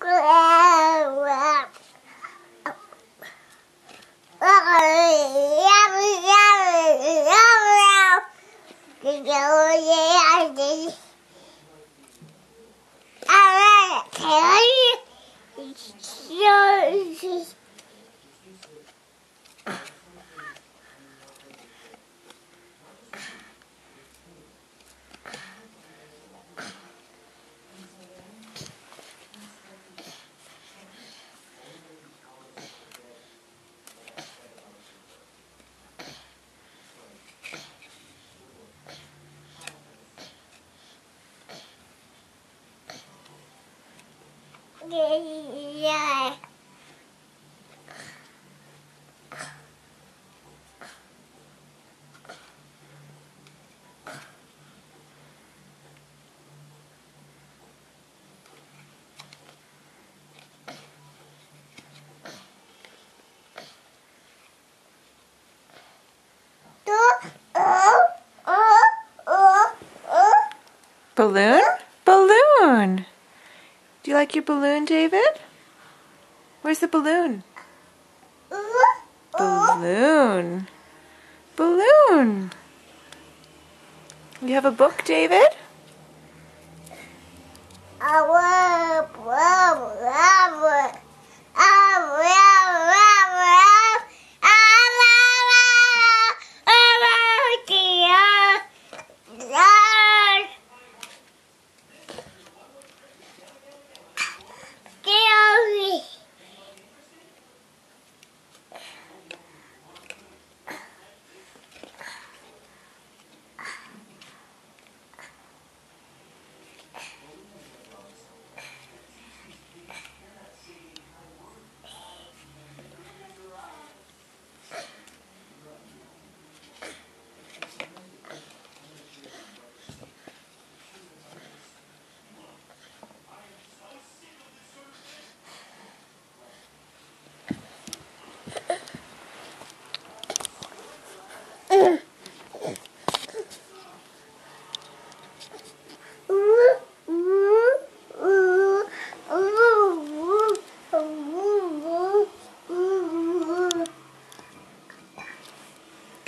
Tell you, Yeah. Balloon? Do you like your balloon, David? Where's the balloon? Balloon. Balloon. You have a book, David?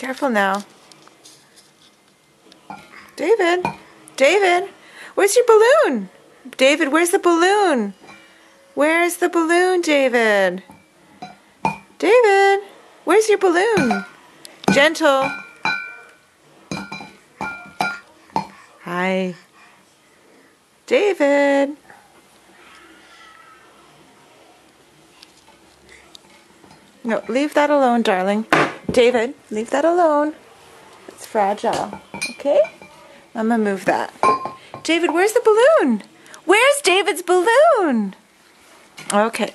Careful now. David, David, where's your balloon? David, where's the balloon? Where's the balloon, David? David, where's your balloon? Gentle. Hi. David. No, leave that alone, darling. David, leave that alone. It's fragile. Okay? I'm gonna move that. David, where's the balloon? Where's David's balloon? Okay.